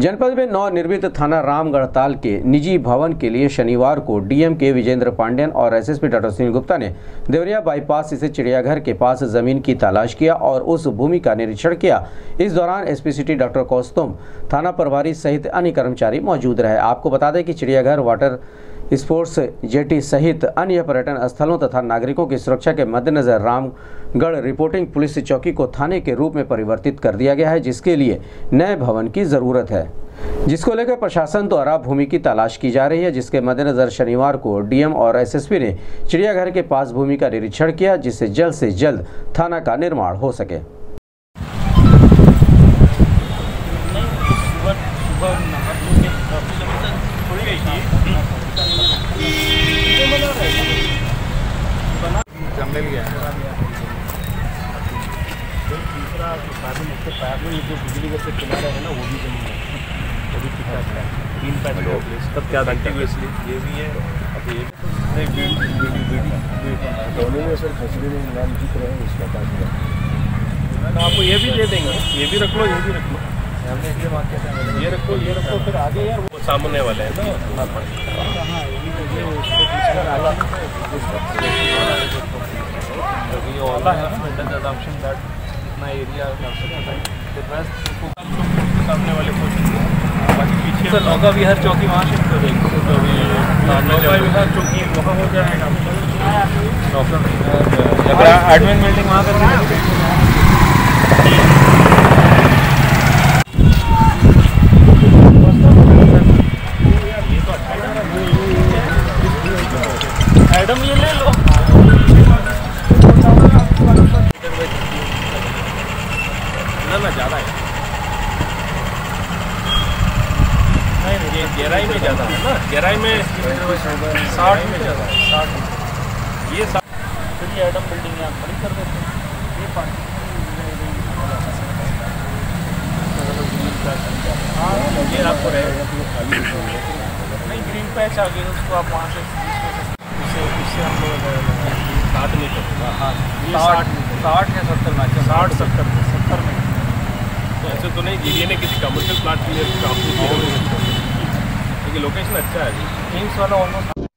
जनपद में नवनिर्मित थाना रामगढ़ताल के निजी भवन के लिए शनिवार को डीएम के विजेंद्र पांडेन और एसएसपी डॉक्टर सुनील गुप्ता ने देवरिया बाईपास से चिड़ियाघर के पास ज़मीन की तलाश किया और उस भूमि का निरीक्षण किया। इस दौरान एसपी सिटी डॉक्टर कौस्तुम, थाना प्रभारी सहित अन्य कर्मचारी मौजूद रहे। आपको बता दें कि चिड़ियाघर वाटर स्पोर्ट्स जेटी सहित अन्य पर्यटन स्थलों तथा नागरिकों की सुरक्षा के मद्देनजर रामगढ़ रिपोर्टिंग पुलिस चौकी को थाने के रूप में परिवर्तित कर दिया गया है, जिसके लिए नए भवन की ज़रूरत है। जिसको लेकर प्रशासन द्वारा भूमि की तलाश की जा रही है, जिसके मद्देनजर शनिवार को डीएम और एसएसपी ने चिड़ियाघर के पास भूमि का निरीक्षण किया, जिससे जल्द से जल्द थाना का निर्माण हो सके। तीसरा बाजू मुझसे पैर में ये जो बिजली से किनारा है ना वो भी ज़मीन है वो भी ठीक ठाक है तीन पैर हेलो तब क्या कंटिन्यूसली ये भी है ये दोनों में सर में नाम दिख रहे हैं इसका पास आपको ये भी दे देंगे ये भी रख लो ये भी रख लो ये रखो ये रखो फिर आगे यार वो सामने वाले हैं ना ये उसको ना इतना एरिया सामने वाले को बाकी पीछे सर नौका विहार चौकी वहाँ शिफ्ट हो जाएगी तो अभी नौका विहार चौकी वहाँ हो जाएगा। नौका विहार एडमिन बिल्डिंग वहाँ कर एडम ये ले। गहराई में ज़्यादा है ना? गहराई में साठ में ज़्यादा है साठ ये साठ फिर ये एडम बिल्डिंग यहाँ खड़ी कर देते हैं। ये पानी हाँ। ये आपको रहेगा नहीं ग्रीन पैच आ गई उसको आप वहाँ से उससे उससे हम लोग साठ मीटर हाँ साठ साठ या सत्तर मैच साठ सत्तर सत्तर में। तो ऐसे तो नहीं जीडीए ने किसी कमर्शियल प्लाट के लिए काम किया लेकिन लोकेशन अच्छा है। किंग्स वाला ऑलमोस्ट